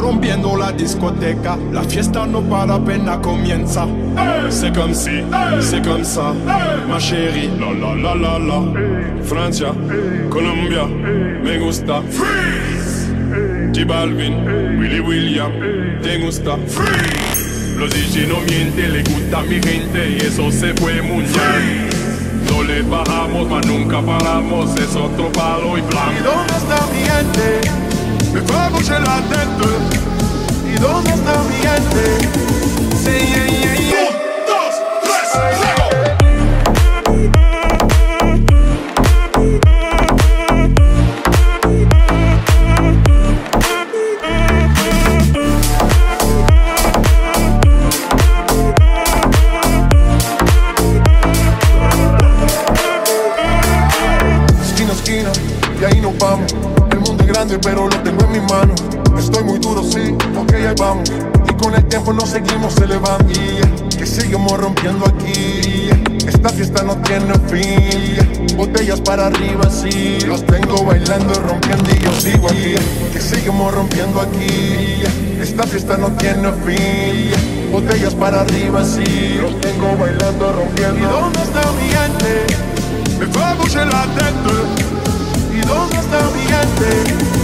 rompiendo la discoteca. La fiesta no para apenas comienza. C'est comme si, c'est comme ça, ma chérie. La la la la la. Francia, Colombia, me gusta. Freeze. J Balvin, Willy William, te gusta. Freeze. Los DJ no mienten, le gusta a mi gente y eso se fue bien. No le bajamos, mas nunca paramos, es otro palo y plan. ¿Y dónde está mi gente? ¿Y dónde está mi Esquina a esquina, y ahí nos vamos. El mundo es grande, pero lo tengo en mis manos. Estoy muy duro, sí, ok, ahí vamos. Y con el tiempo nos seguimos elevando. y, que seguimos rompiendo aquí. Esta fiesta no tiene fin. Botellas para arriba, sí. Los tengo bailando, rompiendo y yo sigo aquí. Que seguimos rompiendo aquí. Esta fiesta no tiene fin. Botellas para arriba, sí. Los tengo bailando, rompiendo. ¿Y dónde está mi gente? Me fue a la tête ¿Y dónde está mi gente?